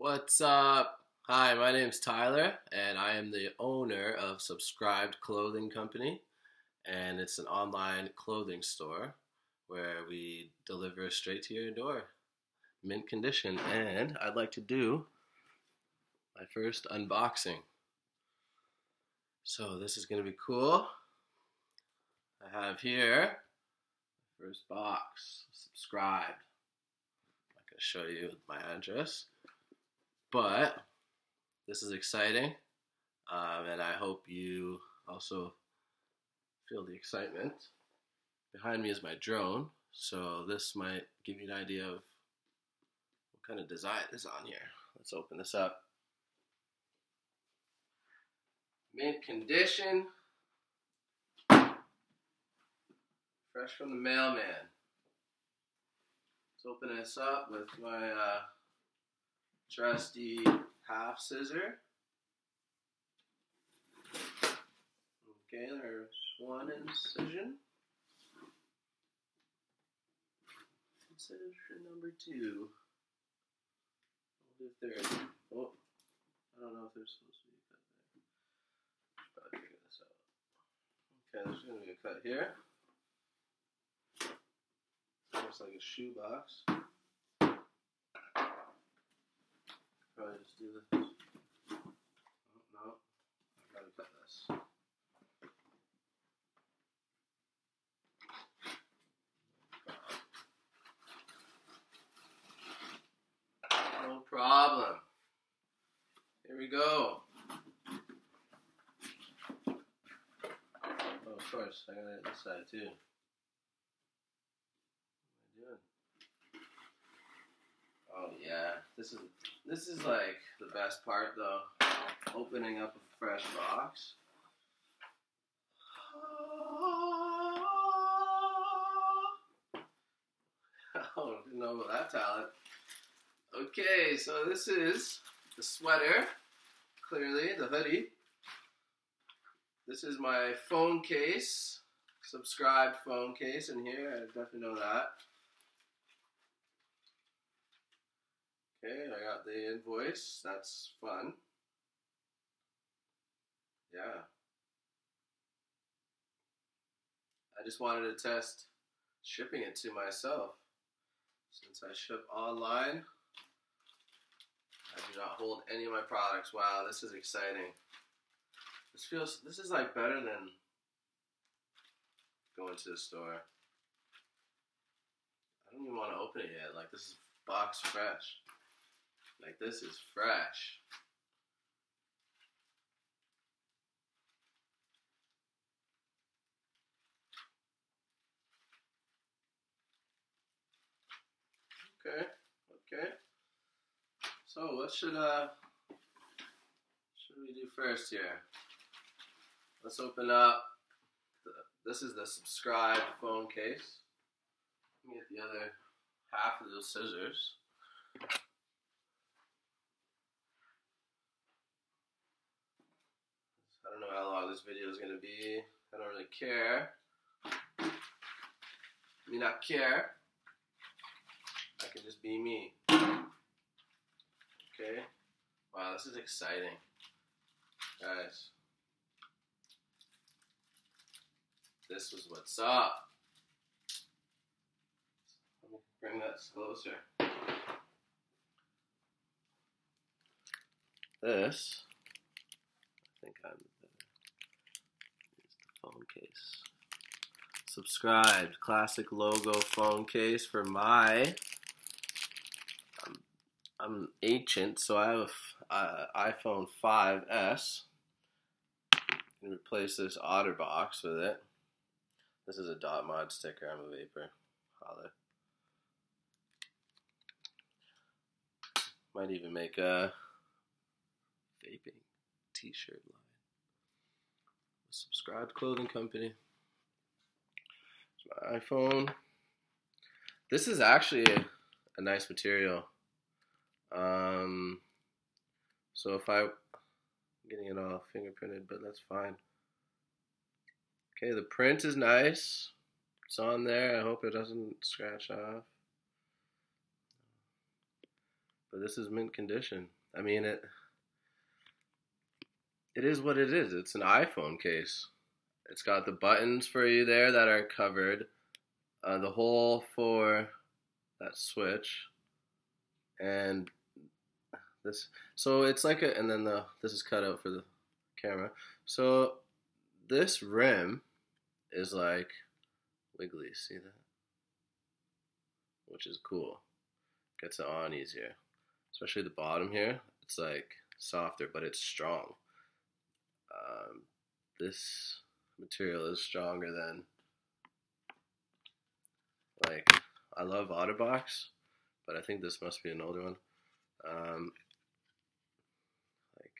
What's up? Hi, my name's Tyler, and I am the owner of Subscribed Clothing Company, and it's an online clothing store where we deliver straight to your door, mint condition. And I'd like to do my first unboxing. So this is gonna be cool. I have here first box, subscribed. Not gonna show you my address, but this is exciting, um, and I hope you also feel the excitement. Behind me is my drone, so this might give you an idea of what kind of design is on here. Let's open this up. Mint condition, fresh from the mailman. Let's open this up with my uh, trusty half scissor. Okay, there's one incision. Incision number two. We'll do third. Oh, I don't know if there's supposed to be a cut there. Probably figure this out. Okay, there's gonna be a cut here. Looks like a shoe box. Probably just do this. Oh, no, I gotta cut this. No problem. Here we go. Oh, of course, I gotta hit this side too. Oh yeah, this is this is like the best part though. Opening up a fresh box. Oh, didn't know about that talent. Okay, so this is the sweater. Clearly, the hoodie. This is my phone case, subscribed phone case in here. I definitely know that. Okay, I got the invoice. That's fun. Yeah. I just wanted to test shipping it to myself. Since I ship online, I do not hold any of my products. Wow, this is exciting. This feels, this is like better than going to the store. I don't even want to open it yet. Like, this is box fresh. Like this is fresh. Okay, okay. So what should uh should we do first here? Let's open up. The, this is the subscribe phone case. Let me get the other half of those scissors. I don't know how long this video is going to be. I don't really care. Me not care. I can just be me. Okay. Wow, this is exciting. Guys. This was what's up. Bring that closer. This, I think I'm case. Subscribed, classic logo phone case for my. I'm, I'm ancient, so I have an uh, iPhone 5s. And replace this OtterBox with it. This is a dot mod sticker. I'm a vapor. Holler. Might even make a vaping t-shirt line. Subscribed clothing company. My iPhone. This is actually a, nice material. Um, so if I getting it all fingerprinted, but that's fine. Okay, the print is nice. It's on there. I hope it doesn't scratch off. But this is mint condition. I mean it. It is what it is. It's an iPhone case. It's got the buttons for you there that are covered, uh, the hole for that switch, and this. So it's like a, and then the this is cut out for the camera. So this rim is like wiggly. See that? Which is cool. Gets it on easier. Especially the bottom here. It's like softer, but it's strong. Um, this material is stronger than like I love Otterbox, but I think this must be an older one. Um, like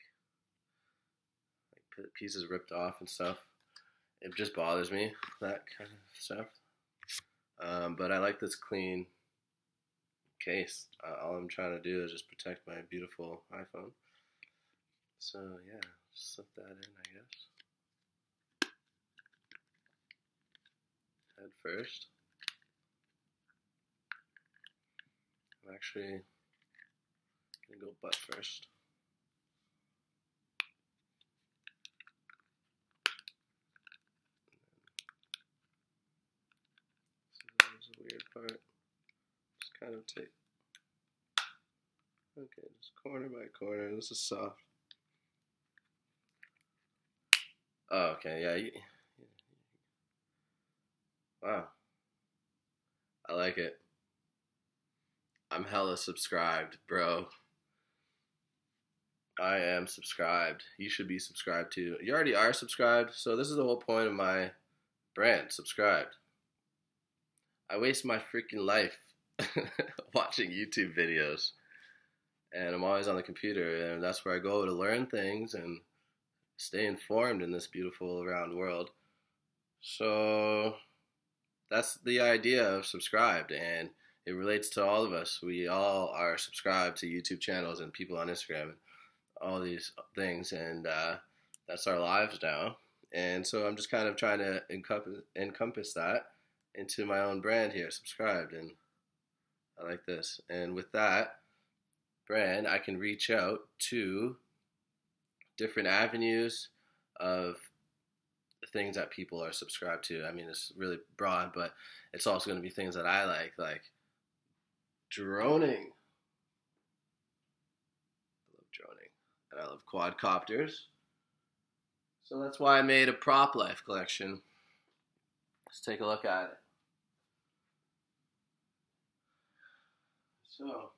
like pieces ripped off and stuff. It just bothers me that kind of stuff. Um, but I like this clean case. Uh, all I'm trying to do is just protect my beautiful iPhone. So yeah, slip that in, I guess. head first. I'm actually gonna go butt first. This is a weird part. Just kind of take. Okay, just corner by corner. This is soft. Oh, okay, yeah. Wow. I like it. I'm hella subscribed, bro. I am subscribed. You should be subscribed too. You already are subscribed, so this is the whole point of my brand, subscribed. I waste my freaking life watching YouTube videos. And I'm always on the computer, and that's where I go to learn things and stay informed in this beautiful round world. So, that's the idea of subscribed and it relates to all of us. We all are subscribed to youtube channels and people on instagram and all these things and uh, that's our lives now. And so i'm just kind of trying to encompass, encompass that into my own brand here subscribed and i like this. And with that brand i can reach out to different avenues of things that people are subscribed to. I mean, it's really broad, but it's also going to be things that I like, like droning. I love droning, and I love quadcopters. So that's why I made a prop life collection. Let's take a look at it. So,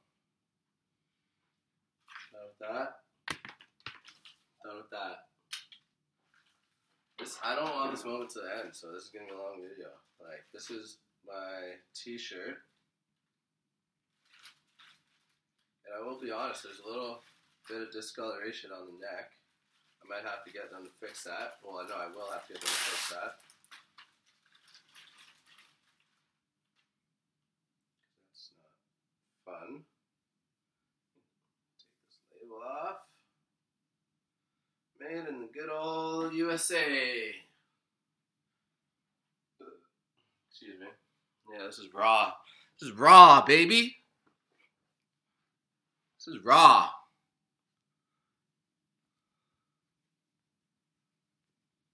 that. Done with that. This I don't want this moment to end, so this is gonna be a long video. Like this is my T-shirt, and I will be honest. There's a little bit of discoloration on the neck. I might have to get them to fix that. Well, I know I will have to get them to fix that. That's not fun. Take this label off. Made in the good old USA. Excuse me. Yeah, this is raw. This is raw, baby. This is raw.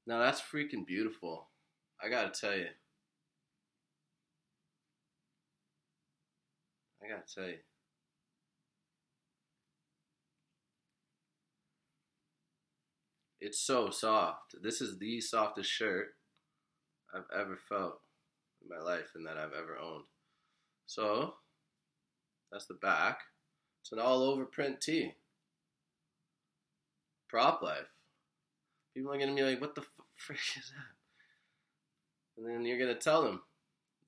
Now that's freaking beautiful. I gotta tell you. I gotta tell you. It's so soft. This is the softest shirt I've ever felt in my life and that I've ever owned. So, that's the back. It's an all over print tee. Prop life. People are going to be like, what the frick is that? And then you're going to tell them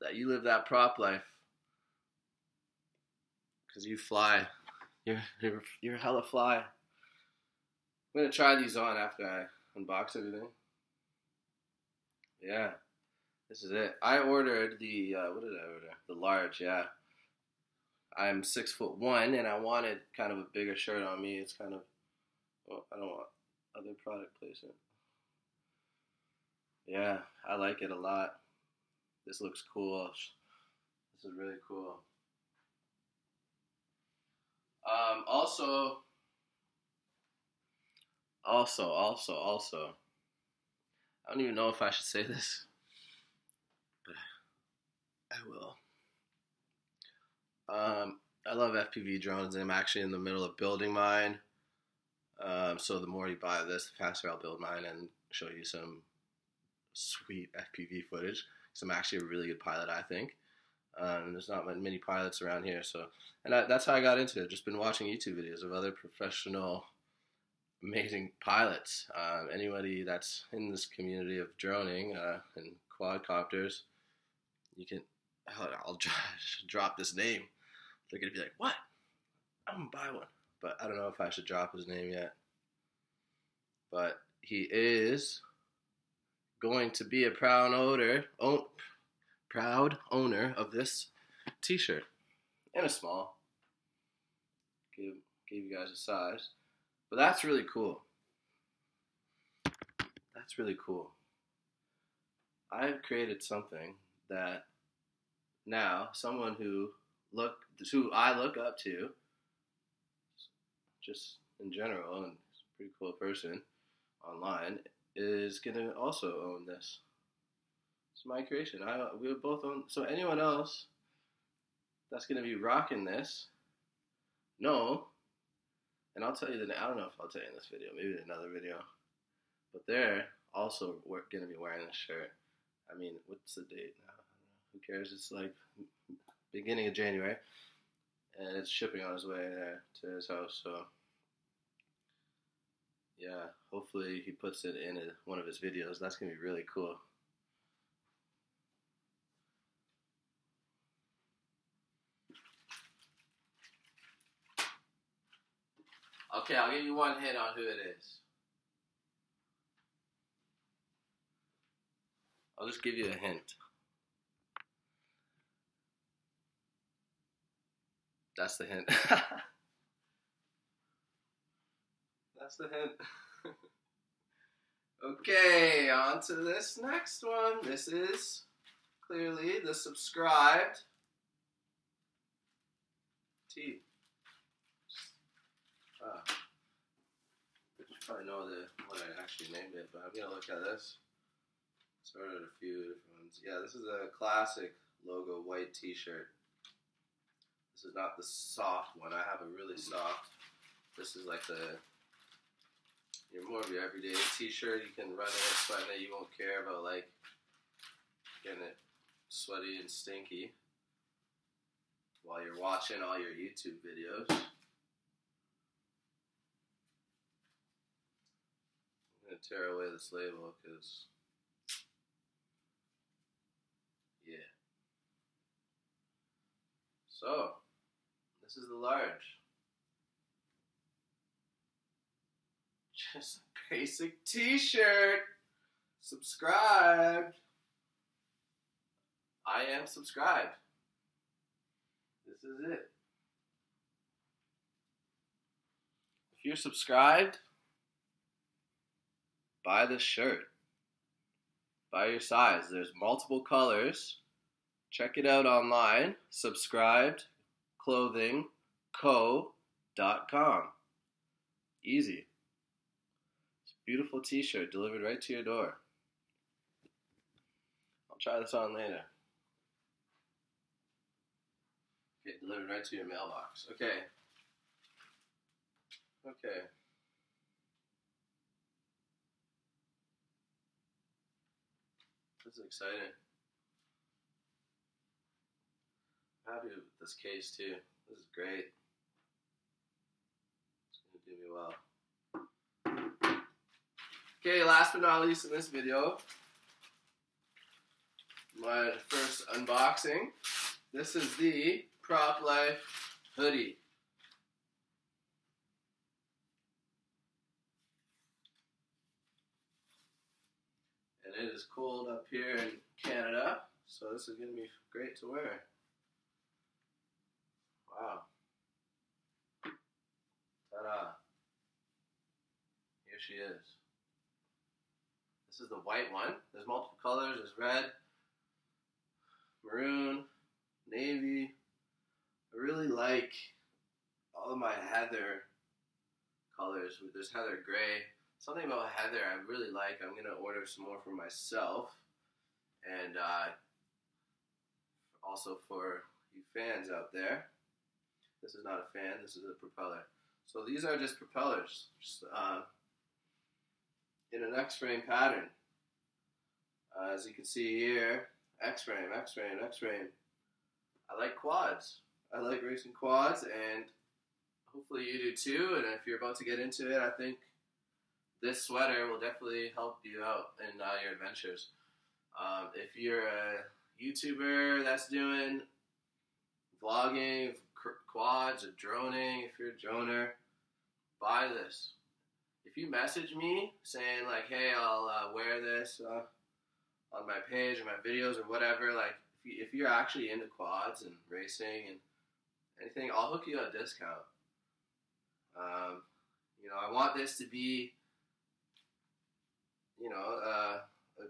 that you live that prop life. Because you fly. You're, you're, you're hella fly. I'm gonna try these on after I unbox everything. Yeah, this is it. I ordered the uh, what did I order? The large. Yeah. I'm six foot one, and I wanted kind of a bigger shirt on me. It's kind of well, I don't want other product placement. Yeah, I like it a lot. This looks cool. This is really cool. Um, also, also, also, also, I don't even know if I should say this, but I will. Um, I love FPV drones, and I'm actually in the middle of building mine. Um, so the more you buy this, the faster I'll build mine and show you some sweet FPV footage. So I'm actually a really good pilot, I think. Um, there's not many pilots around here, so and I, that's how I got into it. Just been watching YouTube videos of other professional, amazing pilots. Um, anybody that's in this community of droning uh, and quadcopters, you can. I'll drop this name. They're gonna be like, "What? I'm gonna buy one," but I don't know if I should drop his name yet. But he is going to be a proud owner, own, proud owner of this T-shirt and a small. Give gave you guys a size, but that's really cool. That's really cool. I've created something that now someone who look who I look up to, just in general, and pretty cool person online, is gonna also own this. It's my creation. I we both own. So anyone else that's gonna be rocking this, no. And I'll tell you that I don't know if I'll tell you in this video, maybe another video, but they're also gonna be wearing this shirt. I mean, what's the date now? Who cares? It's like beginning of January, and it's shipping on its way there to his house. So yeah, hopefully he puts it in a, one of his videos. That's gonna be really cool. Okay, I'll give you one hint on who it is. I'll just give you a hint. That's the hint. That's the hint. okay, on to this next one. This is clearly the subscribed T. Uh, you probably know the what I actually named it, but I'm gonna look at this. Started a few different ones. Yeah, this is a classic logo white T-shirt. This is not the soft one. I have a really soft. This is like the you're more of your everyday T-shirt. You can run it, sweating it. You won't care about like getting it sweaty and stinky while you're watching all your YouTube videos. Gonna tear away this label because yeah. So this is the large. Just a basic t-shirt. Subscribed. I am subscribed. This is it. If you're subscribed, buy this shirt. Buy your size. There's multiple colors. Check it out online. Subscribed clothing co.com. Easy. Beautiful t-shirt delivered right to your door. I'll try this on later. Okay, delivered right to your mailbox. Okay. Okay. This is exciting. I'm happy with this case too. This is great. It's gonna do me well. Okay, last but not least in this video, my first unboxing. This is the Prop Life hoodie. It is cold up here in Canada, so this is going to be great to wear. Wow. Ta-da. Here she is. This is the white one. There's multiple colors. There's red, maroon, navy. I really like all of my heather colors. There's heather gray. Something about heather I really like. I'm gonna order some more for myself, and uh, also for you fans out there. This is not a fan. This is a propeller. So these are just propellers, uh, in an X-frame pattern. Uh, as you can see here, X-frame, X-frame, X-frame. I like quads. I like racing quads, and hopefully you do too. And if you're about to get into it, I think this sweater will definitely help you out in uh, your adventures. Um, if you're a YouTuber that's doing vlogging, quads, or droning, if you're a droner, buy this. If you message me saying like, "Hey, I'll uh, wear this uh, on my page or my videos or whatever," like if, you, you're actually into quads and racing and anything, I'll hook you a discount. Um, you know, I want this to be, you know, uh, a,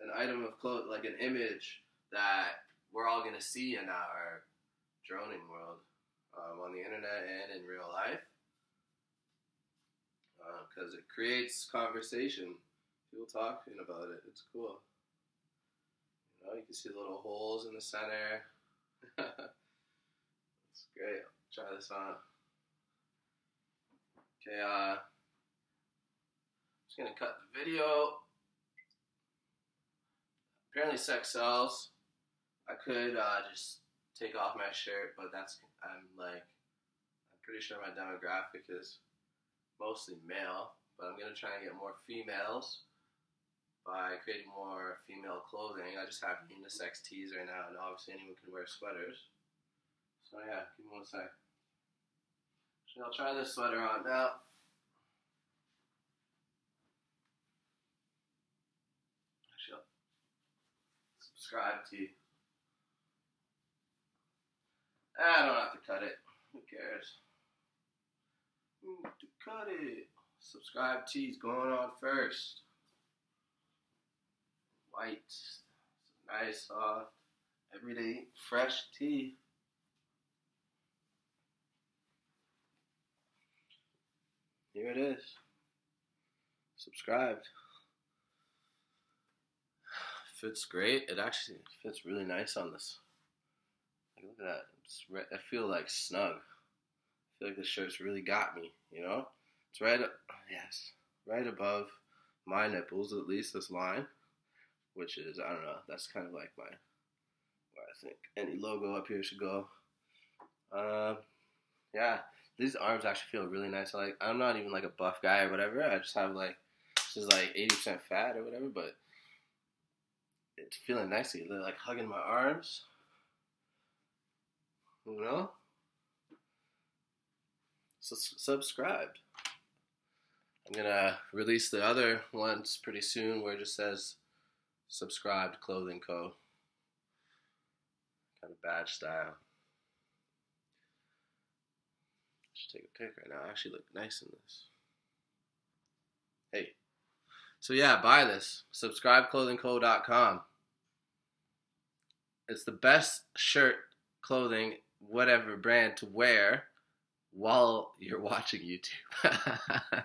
an item of clothes, like an image that we're all going to see in our droning world um, on the internet and in real life because uh, it creates conversation. People talking about it. It's cool. You know, you can see little holes in the center. it's great. I'll try this on. Okay, uh, just gonna cut the video. Apparently, sex sells. I could uh, just take off my shirt, but that's I'm like I'm pretty sure my demographic is mostly male, but I'm gonna try and get more females by creating more female clothing. I just have unisex tees right now, and obviously anyone can wear sweaters. So yeah, give me one sec. Actually, I'll try this sweater on now. Actually, I'll subscribe to. I don't have to cut it. Who cares? to cut it. Subscribe tees going on first. White. Nice, soft, everyday, fresh tea. Here it is. Subscribed. Fits great. It actually fits really nice on this. Like, look at that. I feel like snug I feel like the shirt's really got me, you know? It's right, yes, right above my nipples, at least this line, which is, I don't know, that's kind of like my, where I think any logo up here should go. Um, yeah, these arms actually feel really nice. Like, I'm not even like a buff guy or whatever. I just have like, this is like 80% fat or whatever, but it's feeling nicely. They're like hugging my arms. You know? subscribed. I'm gonna release the other ones pretty soon where it just says subscribed clothing co. Kind of badge style. Should take a pic right now. I actually look nice in this. Hey. So yeah, buy this. Subscribeclothingco.com. It's the best shirt, clothing, whatever brand to wear while you're watching YouTube. but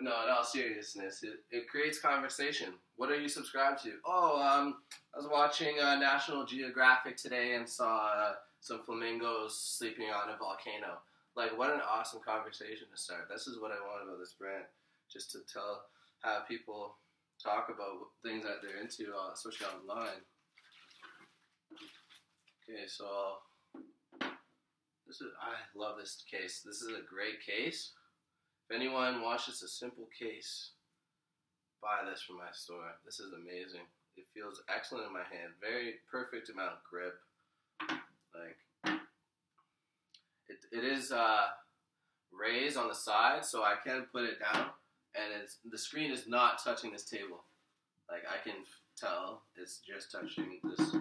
no, in all seriousness, it, it creates conversation. What are you subscribed to? Oh, um, I was watching uh, National Geographic today and saw uh, some flamingos sleeping on a volcano. Like, what an awesome conversation to start. This is what I want about this brand, just to tell, have people talk about things that they're into, uh, especially online. Okay, so this is I love this case. This is a great case. If anyone watches a simple case, buy this from my store. This is amazing. It feels excellent in my hand. Very perfect amount of grip. Like it, it is uh, raised on the side, so I can put it down, and it's the screen is not touching this table. Like I can tell, it's just touching this.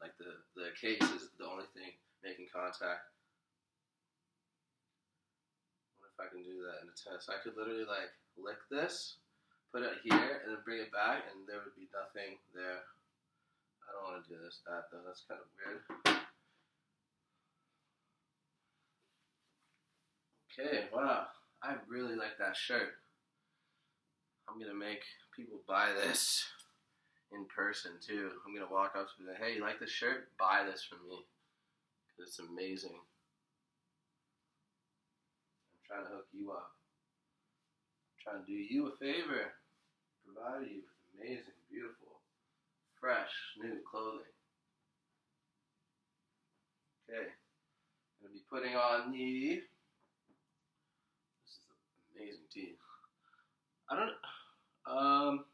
Like the the case is the only thing making contact What if I can do that in a test. I could literally like lick this, put it here, and then bring it back, and there would be nothing there. I don't want to do this, that though. That's kind of weird. Okay, wow. I really like that shirt. I'm gonna make people buy this in person too. I'm gonna walk up to them, hey, you like this shirt? Buy this from me. Cause it's amazing. I'm trying to hook you up. I'm trying to do you a favor. Provide you with amazing, beautiful, fresh, new clothing. Okay. I'm gonna be putting on the this is amazing tee. I don't um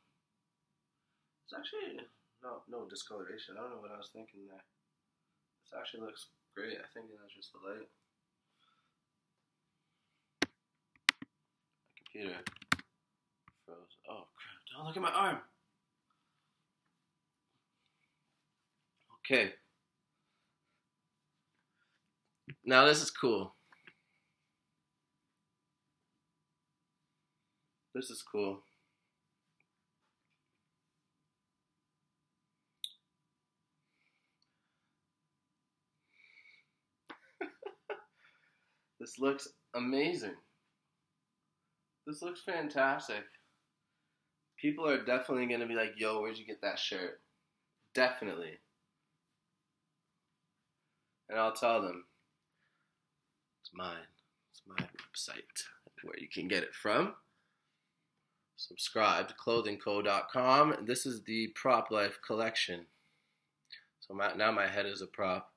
it's actually no no discoloration. I don't know what I was thinking there. This actually looks great. I think that's just the light. My computer froze. Oh crap, don't look at my arm. Okay. Now this is cool. This is cool. This looks amazing. This looks fantastic. People are definitely going to be like, yo, where'd you get that shirt? Definitely. And I'll tell them it's mine. It's my website where you can get it from. Subscribe to clothingco.com. This is the Prop Life collection. So my, now my head is a prop.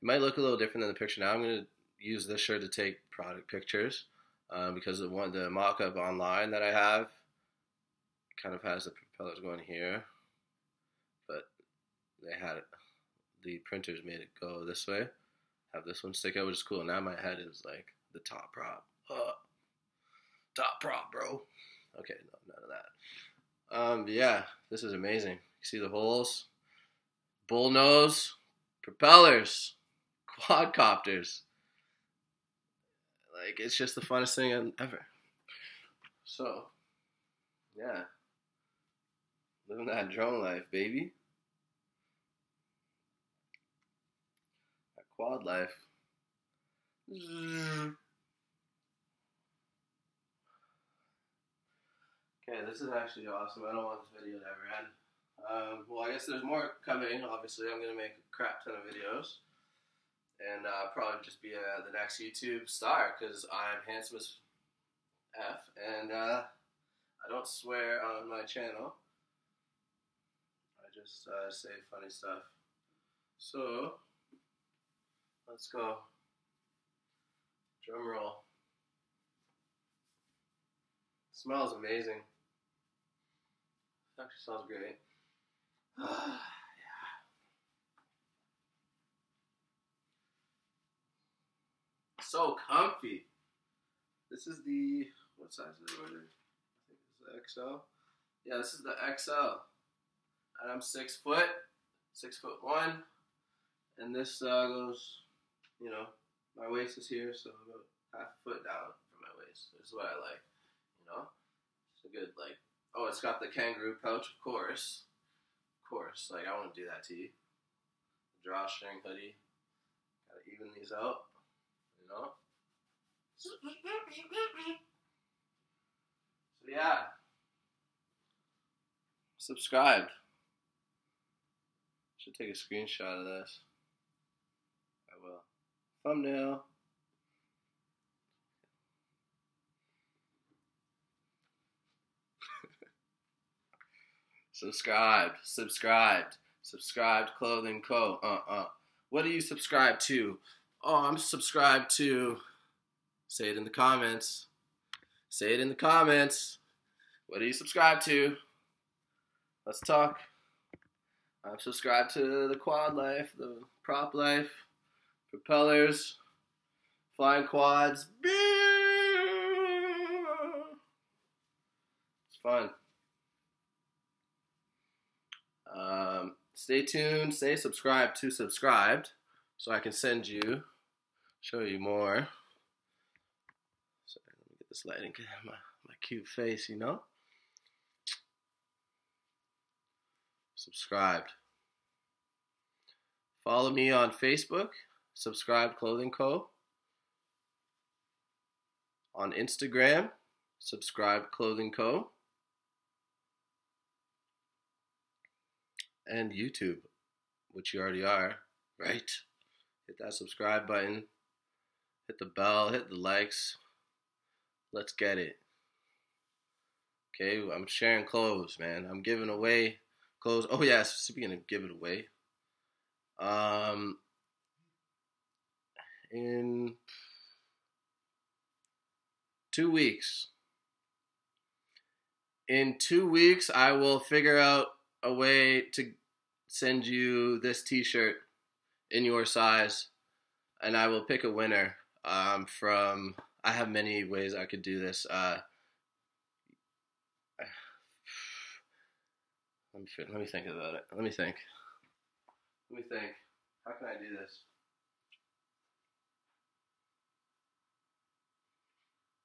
It might look a little different than the picture. Now I'm going to use this shirt to take product pictures uh, because the one the mock-up online that I have kind of has the propellers going here, but they had it. The printers made it go this way. Have this one stick out, which is cool. Now my head is like the top prop. Uh, top prop, bro. Okay, no, none of that. Um, yeah, this is amazing. You see the holes, bull nose, propellers, quadcopters. Like it's just the funnest thing ever. So, yeah, living that drone life, baby. That quad life. Okay, this is actually awesome. I don't want this video to ever end. Um, well, I guess there's more coming. Obviously, I'm gonna make a crap ton of videos, and uh, probably just be uh, the next YouTube star because I'm handsome as f, and uh, I don't swear on my channel. I just uh, say funny stuff. So let's go. Drum roll. smells amazing. Actually smells great. So comfy. This is the what size is it? I think it's the XL. Yeah, this is the XL. And I'm six foot, six foot one. And this uh, goes, you know, my waist is here, so about half a foot down from my waist. This is what I like, you know? It's a good, like, oh, it's got the kangaroo pouch, of course. Of course, like, I won't do that to you. Drawstring hoodie. Gotta even these out, So, yeah. Subscribed. Should take a screenshot of this. I will. Thumbnail. subscribed, subscribed, subscribed Clothing Co. Uh uh. What do you subscribe to? Oh, I'm subscribed to. Say it in the comments. Say it in the comments. What do you subscribe to? Let's talk. I'm subscribed to the quad life, the prop life, propellers, flying quads. It's fun. Um, stay tuned. Stay subscribed to subscribed so I can send you, show you more. Sorry, let me get this lighting. My, my cute face, you know? subscribed. Follow me on Facebook, Subscribe Clothing Co. on Instagram, Subscribe Clothing Co. And YouTube, which you already are, right? Hit that subscribe button, hit the bell, hit the likes. Let's get it. Okay, I'm sharing clothes, man. I'm giving away clothes. Oh yeah, speaking of giving away, um, in two weeks. In two weeks, I will figure out a way to send you this T-shirt in your size, and I will pick a winner um, from. I have many ways I could do this. Uh, let me let me think about it. Let me think. Let me think. How can I do this?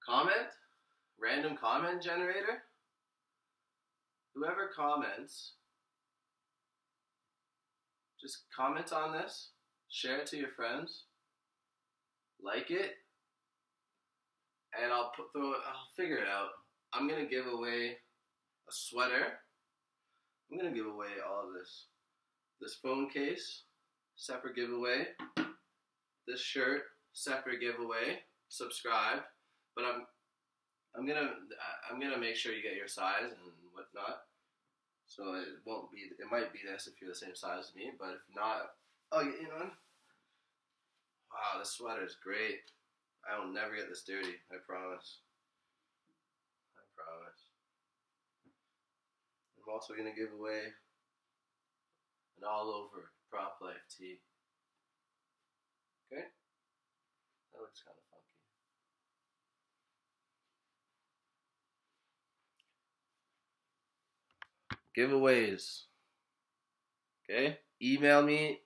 Comment? Random comment generator? Whoever comments, just comment on this, share it to your friends, like it, and I'll put throw it, I'll figure it out. I'm gonna give away a sweater. I'm gonna give away all of this. This phone case, separate giveaway. This shirt, separate giveaway. Subscribe. But I'm I'm gonna I'm gonna make sure you get your size and whatnot. So it won't be it might be this if you're the same size as me, but if not, I'll get you one. Wow, this sweater is great. I will never get this dirty. I promise. I promise. I'm also gonna give away an all over prop life tee. Okay? That looks kind of funky. Giveaways. Okay? Email me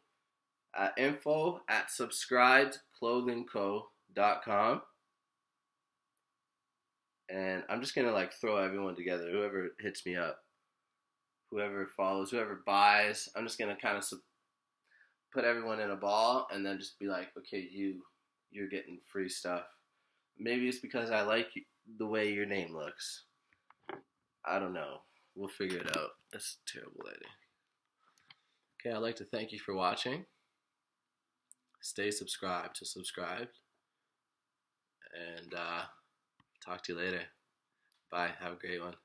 at info at subscribedclothingco.com. And I'm just gonna like throw everyone together, whoever hits me up whoever follows, whoever buys. I'm just gonna kind of put everyone in a ball and then just be like, okay, you, you're getting free stuff. Maybe it's because I like the way your name looks. I don't know. We'll figure it out. That's terrible idea. Okay, I'd like to thank you for watching. Stay subscribed to subscribed. And uh, talk to you later. Bye. Have a great one.